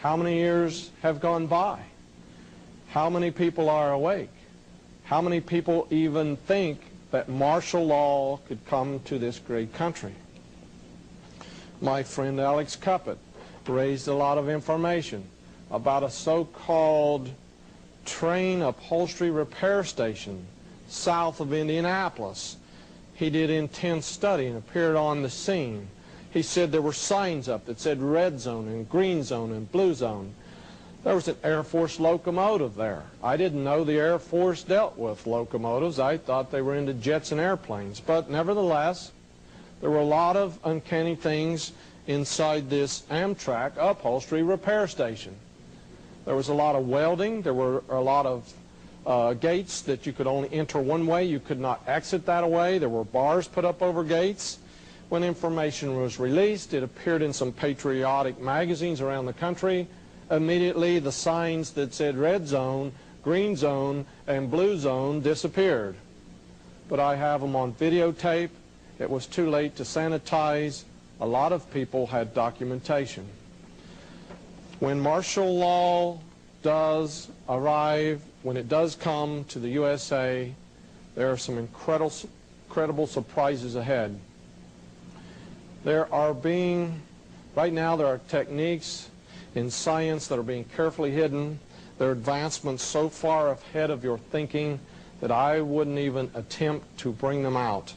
How many years have gone by? How many people are awake? How many people even think that martial law could come to this great country? My friend Alex Cuppett raised a lot of information about a so-called train upholstery repair station south of Indianapolis. He did intense study and appeared on the scene. He said there were signs up that said red zone and green zone and blue zone. There was an Air Force locomotive there. I didn't know the Air Force dealt with locomotives. I thought they were into jets and airplanes. But nevertheless, there were a lot of uncanny things inside this Amtrak upholstery repair station. There was a lot of welding. There were a lot of uh, gates that you could only enter one way. You could not exit that way. There were bars put up over gates. When information was released, it appeared in some patriotic magazines around the country. Immediately, the signs that said red zone, green zone, and blue zone disappeared. But I have them on videotape. It was too late to sanitize a lot of people had documentation. When martial law does arrive, when it does come to the USA, there are some incredible, incredible surprises ahead. There are being, right now there are techniques in science that are being carefully hidden. There are advancements so far ahead of your thinking that I wouldn't even attempt to bring them out.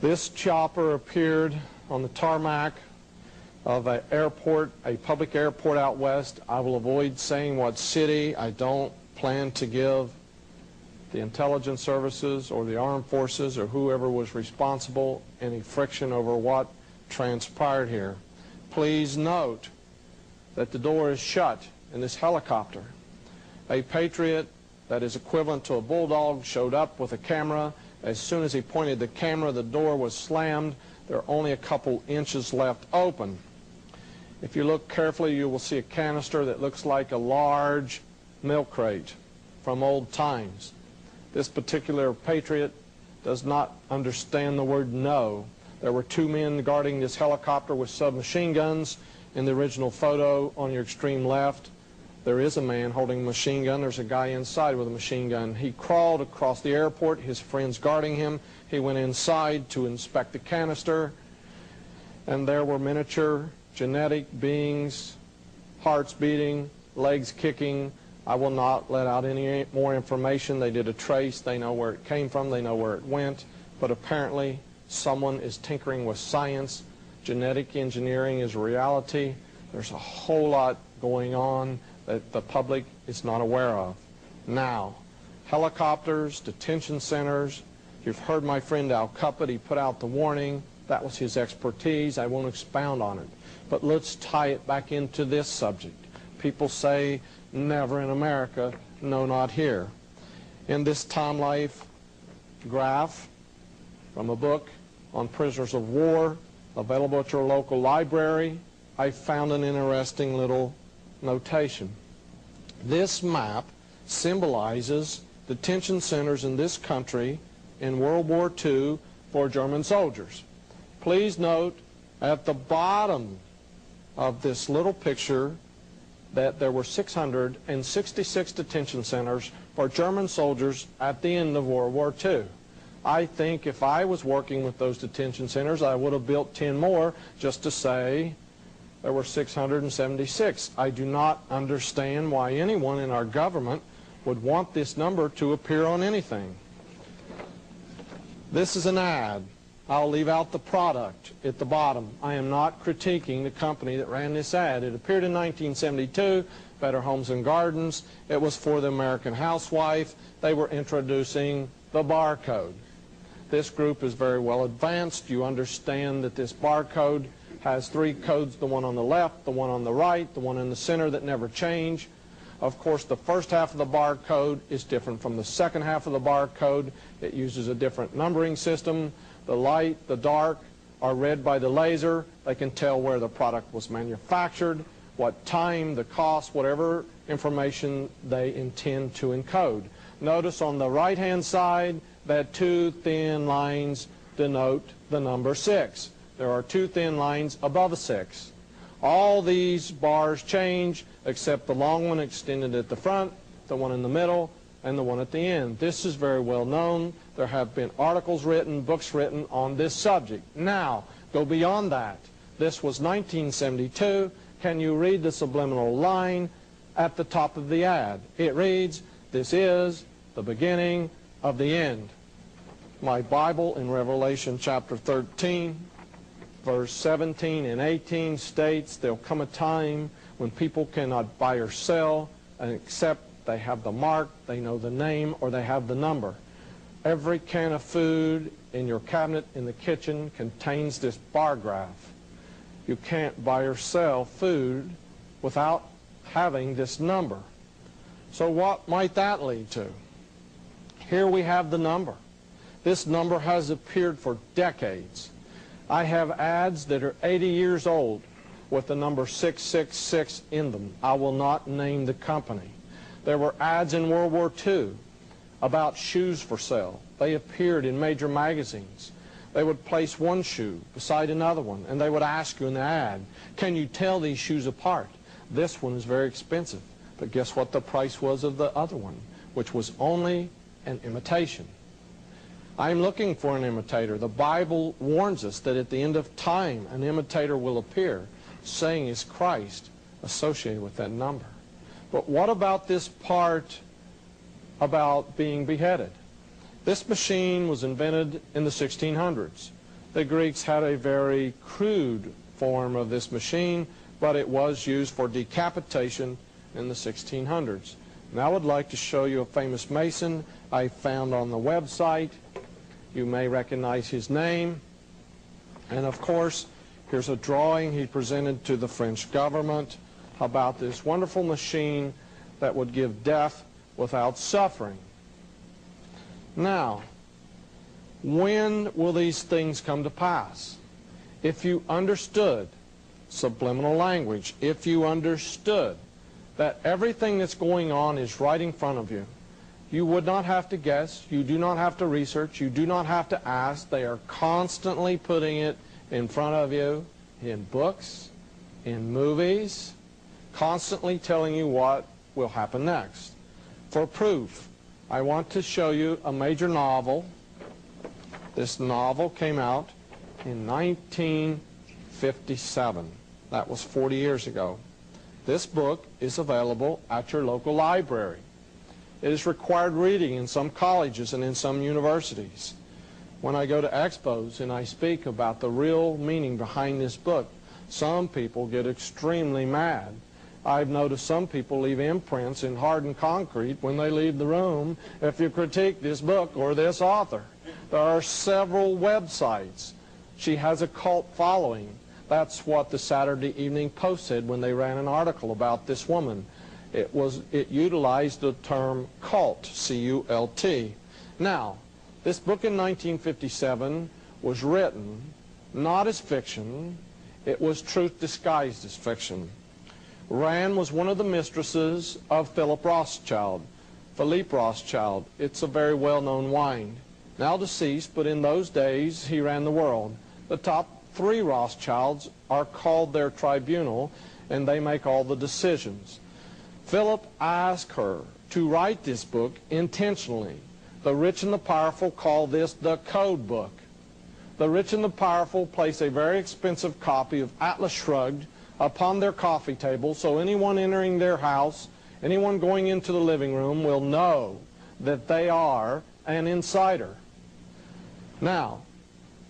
This chopper appeared on the tarmac of an airport, a public airport out west. I will avoid saying what city. I don't plan to give the intelligence services or the armed forces or whoever was responsible any friction over what transpired here. Please note that the door is shut in this helicopter. A Patriot that is equivalent to a bulldog showed up with a camera. As soon as he pointed the camera, the door was slammed. There are only a couple inches left open. If you look carefully, you will see a canister that looks like a large milk crate from old times. This particular patriot does not understand the word no. There were two men guarding this helicopter with submachine guns. In the original photo on your extreme left, there is a man holding a machine gun. There's a guy inside with a machine gun. He crawled across the airport, his friends guarding him. He went inside to inspect the canister, and there were miniature genetic beings, hearts beating, legs kicking. I will not let out any more information. They did a trace. They know where it came from. They know where it went. But apparently, someone is tinkering with science. Genetic engineering is reality. There's a whole lot going on that the public is not aware of. Now, helicopters, detention centers, You've heard my friend Al Cuppett. He put out the warning. That was his expertise. I won't expound on it. But let's tie it back into this subject. People say, never in America, no, not here. In this Time Life graph from a book on prisoners of war, available at your local library, I found an interesting little notation. This map symbolizes detention centers in this country in World War II for German soldiers. Please note at the bottom of this little picture that there were 666 detention centers for German soldiers at the end of World War II. I think if I was working with those detention centers, I would have built 10 more just to say there were 676. I do not understand why anyone in our government would want this number to appear on anything. This is an ad. I'll leave out the product at the bottom. I am not critiquing the company that ran this ad. It appeared in 1972, Better Homes and Gardens. It was for the American housewife. They were introducing the barcode. This group is very well advanced. You understand that this barcode has three codes, the one on the left, the one on the right, the one in the center that never change. Of course, the first half of the barcode is different from the second half of the barcode. It uses a different numbering system. The light, the dark are read by the laser. They can tell where the product was manufactured, what time, the cost, whatever information they intend to encode. Notice on the right-hand side that two thin lines denote the number 6. There are two thin lines above a 6. All these bars change except the long one extended at the front, the one in the middle, and the one at the end. This is very well known. There have been articles written, books written on this subject. Now, go beyond that. This was 1972. Can you read the subliminal line at the top of the ad? It reads, this is the beginning of the end. My Bible in Revelation chapter 13, verse 17 and 18 states there'll come a time when people cannot buy or sell except they have the mark, they know the name, or they have the number. Every can of food in your cabinet in the kitchen contains this bar graph. You can't buy or sell food without having this number. So what might that lead to? Here we have the number. This number has appeared for decades. I have ads that are 80 years old with the number 666 in them. I will not name the company. There were ads in World War II about shoes for sale. They appeared in major magazines. They would place one shoe beside another one, and they would ask you in the ad, can you tell these shoes apart? This one is very expensive. But guess what the price was of the other one, which was only an imitation. I'm looking for an imitator. The Bible warns us that at the end of time, an imitator will appear, saying is Christ associated with that number. But what about this part about being beheaded? This machine was invented in the 1600s. The Greeks had a very crude form of this machine, but it was used for decapitation in the 1600s. And I would like to show you a famous Mason I found on the website. You may recognize his name. And of course, here's a drawing he presented to the French government about this wonderful machine that would give death without suffering. Now, when will these things come to pass? If you understood subliminal language, if you understood that everything that's going on is right in front of you. You would not have to guess. You do not have to research. You do not have to ask. They are constantly putting it in front of you in books, in movies, constantly telling you what will happen next. For proof, I want to show you a major novel. This novel came out in 1957. That was 40 years ago. This book is available at your local library. It is required reading in some colleges and in some universities. When I go to expos and I speak about the real meaning behind this book, some people get extremely mad. I've noticed some people leave imprints in hardened concrete when they leave the room if you critique this book or this author. There are several websites. She has a cult following. That's what the Saturday Evening Post said when they ran an article about this woman. It was it utilized the term cult, C-U-L-T. Now, this book in 1957 was written not as fiction, it was truth disguised as fiction. Rand was one of the mistresses of Philip Rothschild. Philippe Rothschild. It's a very well-known wine. Now deceased, but in those days he ran the world. The top three Rothschilds are called their tribunal, and they make all the decisions. Philip asked her to write this book intentionally. The rich and the powerful call this the code book. The rich and the powerful place a very expensive copy of Atlas Shrugged upon their coffee table so anyone entering their house, anyone going into the living room will know that they are an insider. Now,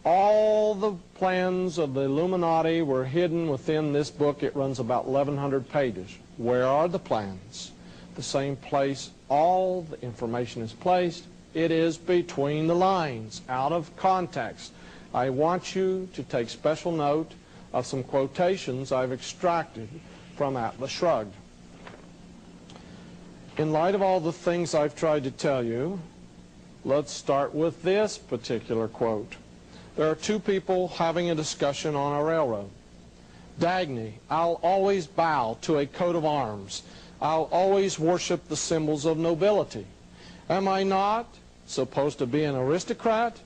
all the plans of the Illuminati were hidden within this book. It runs about 1,100 pages. Where are the plans? The same place all the information is placed. It is between the lines, out of context. I want you to take special note of some quotations I've extracted from Atlas Shrugged. In light of all the things I've tried to tell you, let's start with this particular quote. There are two people having a discussion on a railroad. Dagny, I'll always bow to a coat of arms. I'll always worship the symbols of nobility. Am I not supposed to be an aristocrat?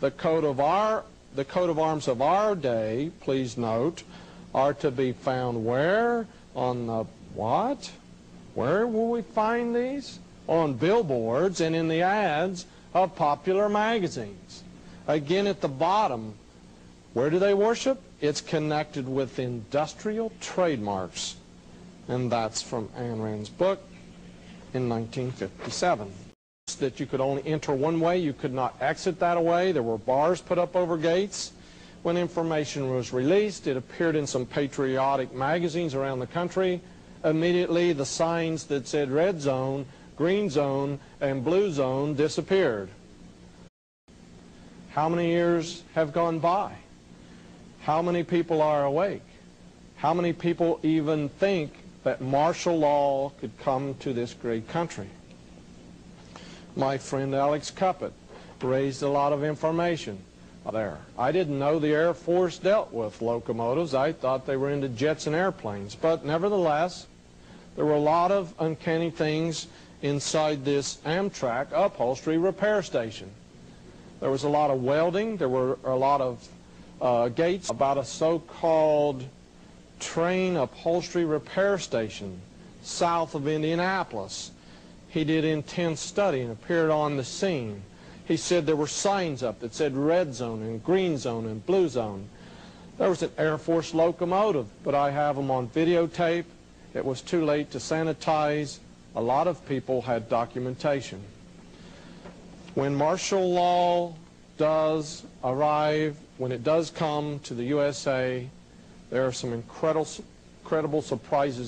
The coat of our the coat of arms of our day, please note, are to be found where? On the what? Where will we find these? On billboards and in the ads of popular magazines. Again, at the bottom, where do they worship? It's connected with industrial trademarks. And that's from Ayn Rand's book in 1957. That you could only enter one way, you could not exit that way. There were bars put up over gates. When information was released, it appeared in some patriotic magazines around the country. Immediately, the signs that said red zone, green zone, and blue zone disappeared. How many years have gone by? How many people are awake? How many people even think that martial law could come to this great country? My friend Alex Cuppett raised a lot of information there. I didn't know the Air Force dealt with locomotives. I thought they were into jets and airplanes. But nevertheless, there were a lot of uncanny things inside this Amtrak upholstery repair station. There was a lot of welding. There were a lot of uh, gates about a so-called train upholstery repair station south of Indianapolis. He did intense study and appeared on the scene. He said there were signs up that said red zone and green zone and blue zone. There was an Air Force locomotive, but I have them on videotape. It was too late to sanitize. A lot of people had documentation. When martial law does arrive, when it does come to the USA, there are some incredible, incredible surprises